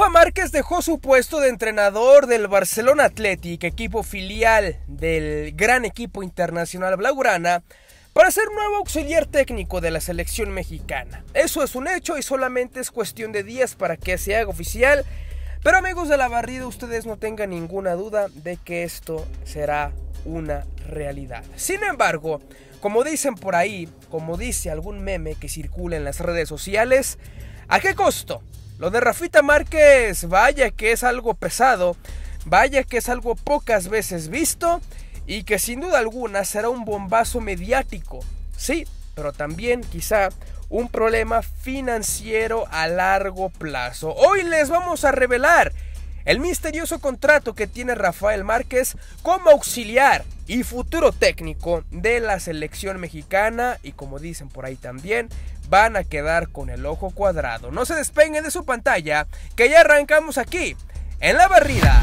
Rafa Márquez dejó su puesto de entrenador del Barcelona Athletic, equipo filial del gran equipo internacional blaugrana, para ser nuevo auxiliar técnico de la selección mexicana. Eso es un hecho y solamente es cuestión de días para que se haga oficial. Pero amigos de la barrida, ustedes no tengan ninguna duda de que esto será una realidad. Sin embargo, como dicen por ahí, como dice algún meme que circula en las redes sociales, ¿a qué costo? Lo de Rafita Márquez, vaya que es algo pesado, vaya que es algo pocas veces visto y que sin duda alguna será un bombazo mediático. Sí, pero también quizá un problema financiero a largo plazo. Hoy les vamos a revelar el misterioso contrato que tiene Rafael Márquez como auxiliar y futuro técnico de la selección mexicana y como dicen por ahí también van a quedar con el ojo cuadrado. No se despeguen de su pantalla que ya arrancamos aquí en la barrida.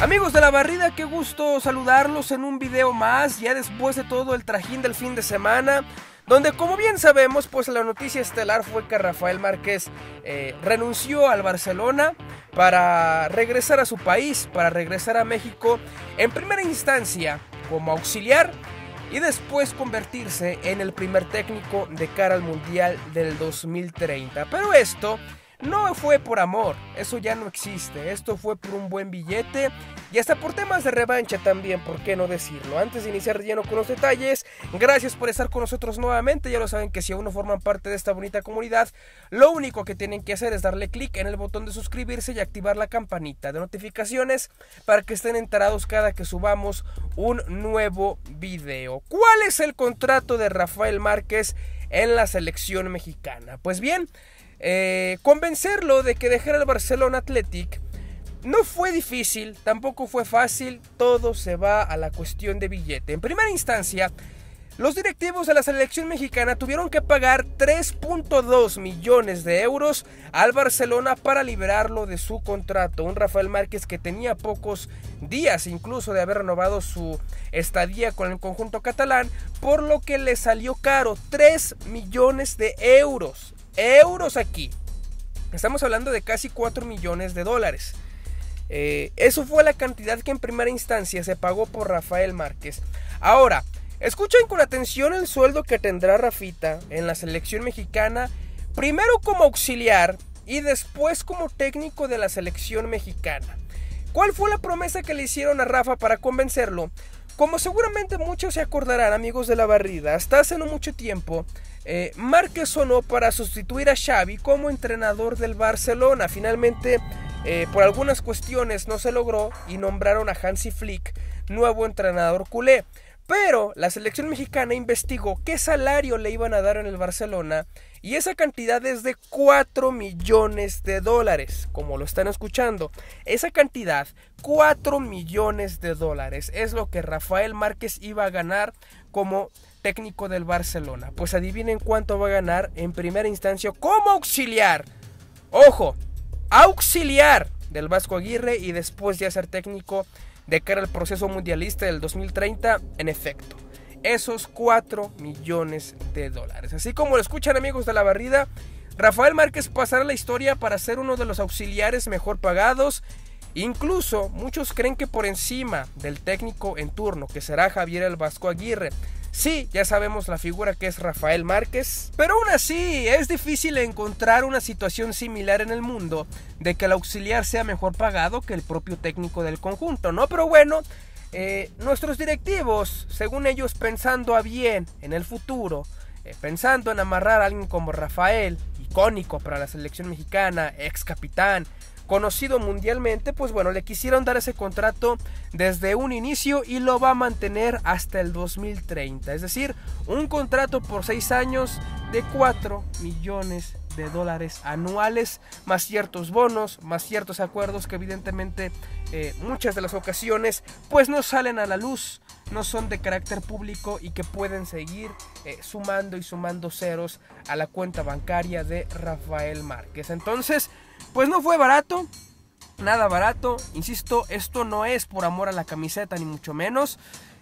Amigos de la barrida, qué gusto saludarlos en un video más, ya después de todo el trajín del fin de semana, donde como bien sabemos, pues la noticia estelar fue que Rafael Márquez eh, renunció al Barcelona para regresar a su país, para regresar a México, en primera instancia como auxiliar y después convertirse en el primer técnico de cara al Mundial del 2030. Pero esto no fue por amor, eso ya no existe, esto fue por un buen billete y hasta por temas de revancha también, ¿por qué no decirlo? Antes de iniciar lleno con los detalles, gracias por estar con nosotros nuevamente, ya lo saben que si aún no forman parte de esta bonita comunidad, lo único que tienen que hacer es darle clic en el botón de suscribirse y activar la campanita de notificaciones para que estén enterados cada que subamos un nuevo video. ¿Cuál es el contrato de Rafael Márquez en la selección mexicana? Pues bien, eh, convencerlo de que dejara el Barcelona Athletic no fue difícil, tampoco fue fácil, todo se va a la cuestión de billete. En primera instancia, los directivos de la selección mexicana tuvieron que pagar 3.2 millones de euros al Barcelona para liberarlo de su contrato. Un Rafael Márquez que tenía pocos días incluso de haber renovado su estadía con el conjunto catalán, por lo que le salió caro 3 millones de euros euros aquí. Estamos hablando de casi 4 millones de dólares. Eh, eso fue la cantidad que en primera instancia se pagó por Rafael Márquez. Ahora, escuchen con atención el sueldo que tendrá Rafita en la selección mexicana, primero como auxiliar y después como técnico de la selección mexicana. ¿Cuál fue la promesa que le hicieron a Rafa para convencerlo? Como seguramente muchos se acordarán, amigos de la barrida, hasta hace no mucho tiempo, eh, Márquez sonó para sustituir a Xavi como entrenador del Barcelona. Finalmente, eh, por algunas cuestiones no se logró y nombraron a Hansi Flick nuevo entrenador culé. Pero la selección mexicana investigó qué salario le iban a dar en el Barcelona y esa cantidad es de 4 millones de dólares, como lo están escuchando. Esa cantidad, 4 millones de dólares, es lo que Rafael Márquez iba a ganar como técnico del Barcelona. Pues adivinen cuánto va a ganar en primera instancia como auxiliar. Ojo, auxiliar del Vasco Aguirre y después ya ser técnico de cara al proceso mundialista del 2030 en efecto. Esos 4 millones de dólares. Así como lo escuchan amigos de la barrida, Rafael Márquez pasará la historia para ser uno de los auxiliares mejor pagados. Incluso muchos creen que por encima del técnico en turno, que será Javier el Vasco Aguirre. Sí, ya sabemos la figura que es Rafael Márquez, pero aún así es difícil encontrar una situación similar en el mundo de que el auxiliar sea mejor pagado que el propio técnico del conjunto, ¿no? Pero bueno, eh, nuestros directivos, según ellos pensando a bien en el futuro, eh, pensando en amarrar a alguien como Rafael, icónico para la selección mexicana, ex capitán, conocido mundialmente, pues bueno, le quisieron dar ese contrato desde un inicio y lo va a mantener hasta el 2030. Es decir, un contrato por seis años de 4 millones de dólares anuales, más ciertos bonos, más ciertos acuerdos que evidentemente eh, muchas de las ocasiones pues no salen a la luz, no son de carácter público y que pueden seguir eh, sumando y sumando ceros a la cuenta bancaria de Rafael Márquez. Entonces, pues no fue barato, nada barato. Insisto, esto no es por amor a la camiseta, ni mucho menos.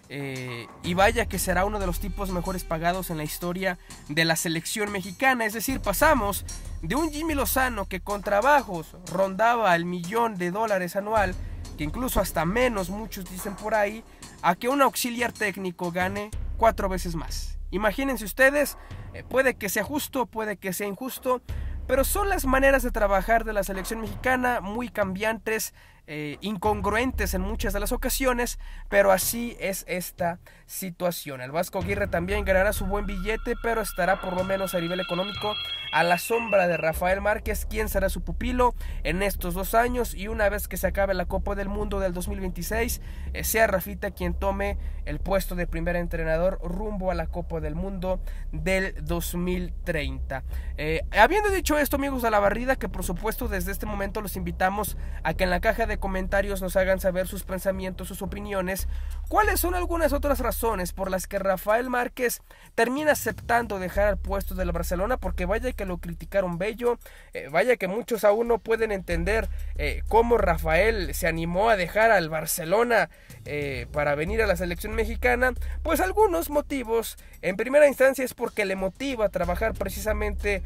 eh, y vaya que será uno de los tipos mejores pagados en la historia de la selección mexicana. Es decir, pasamos de un Jimmy Lozano que con trabajos rondaba el millón de dólares anual, que incluso hasta menos muchos dicen por ahí, a que un auxiliar técnico gane cuatro veces más. Imagínense ustedes, eh, puede que sea justo, puede que sea injusto, pero son las maneras de trabajar de la selección mexicana muy cambiantes, eh, incongruentes en muchas de las ocasiones, pero así es esta situación. El Vasco Aguirre también ganará su buen billete, pero estará por lo menos a nivel económico a la sombra de Rafael Márquez, quien será su pupilo en estos dos años y una vez que se acabe la Copa del Mundo del 2026, eh, sea Rafita quien tome el puesto de primer entrenador rumbo a la Copa del Mundo del 2030. Eh, habiendo dicho esto, amigos de la barrida, que por supuesto desde este momento los invitamos a que en la caja de comentarios nos hagan saber sus pensamientos, sus opiniones, cuáles son algunas otras razones por las que Rafael Márquez termina aceptando dejar el puesto del Barcelona, porque vaya que lo criticaron bello, eh, vaya que muchos aún no pueden entender eh, cómo Rafael se animó a dejar al Barcelona eh, para venir a la selección mexicana, pues algunos motivos, en primera instancia es porque le motiva a trabajar precisamente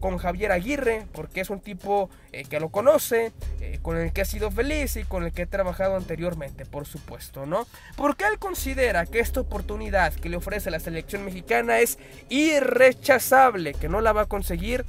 con Javier Aguirre, porque es un tipo que lo conoce, con el que ha sido feliz, y con el que he trabajado anteriormente, por supuesto, ¿no? Porque él considera que esta oportunidad que le ofrece la selección mexicana es irrechazable, que no la va a conseguir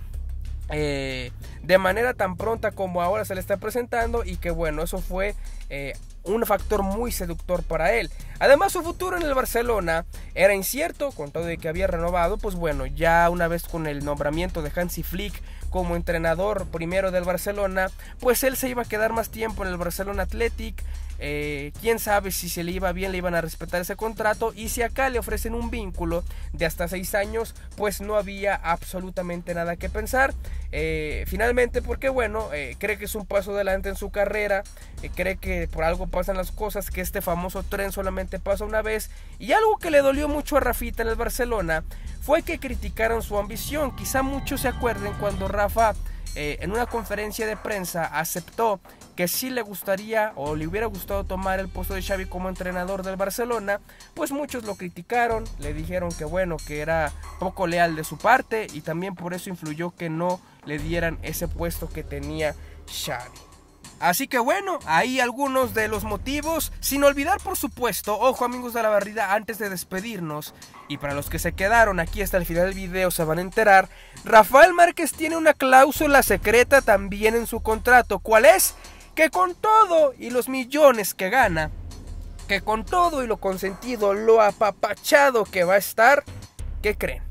eh, de manera tan pronta como ahora se le está presentando y que bueno, eso fue eh, un factor muy seductor para él. Además su futuro en el Barcelona era incierto, con todo de que había renovado, pues bueno, ya una vez con el nombramiento de Hansi Flick como entrenador primero del Barcelona, pues él se iba a quedar más tiempo en el Barcelona Athletic, eh, quién sabe si se le iba bien, le iban a respetar ese contrato. Y si acá le ofrecen un vínculo de hasta seis años, pues no había absolutamente nada que pensar. Eh, finalmente, porque bueno, eh, cree que es un paso adelante en su carrera, cree que por algo pasan las cosas, que este famoso tren solamente pasa una vez. Y algo que le dolió mucho a Rafita en el Barcelona fue que criticaron su ambición. Quizá muchos se acuerden cuando Rafa en una conferencia de prensa aceptó que sí le gustaría o le hubiera gustado tomar el puesto de Xavi como entrenador del Barcelona, pues muchos lo criticaron, le dijeron que bueno, que era poco leal de su parte y también por eso influyó que no le dieran ese puesto que tenía Xavi. Así que bueno, ahí algunos de los motivos, sin olvidar por supuesto, ojo amigos de la barrida, antes de despedirnos, y para los que se quedaron aquí hasta el final del video se van a enterar, Rafael Márquez tiene una cláusula secreta también en su contrato, ¿cuál es? que con todo y los millones que gana, que con todo y lo consentido, lo apapachado que va a estar, ¿qué creen?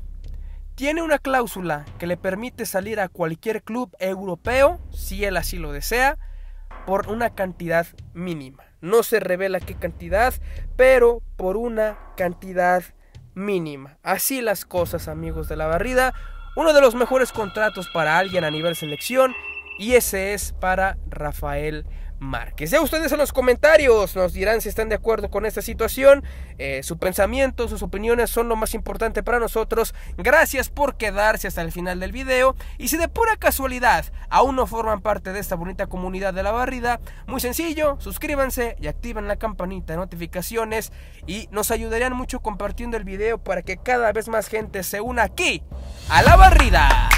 Tiene una cláusula que le permite salir a cualquier club europeo, si él así lo desea, por una cantidad mínima. No se revela qué cantidad, pero por una cantidad mínima. Así las cosas, amigos de la barrida. Uno de los mejores contratos para alguien a nivel selección y ese es para Rafael Márquez. Ya ustedes en los comentarios nos dirán si están de acuerdo con esta situación. Eh, su pensamiento, sus opiniones son lo más importante para nosotros. Gracias por quedarse hasta el final del video. Y si de pura casualidad aún no forman parte de esta bonita comunidad de la barrida, muy sencillo, suscríbanse y activen la campanita de notificaciones. Y nos ayudarían mucho compartiendo el video para que cada vez más gente se una aquí a la barrida.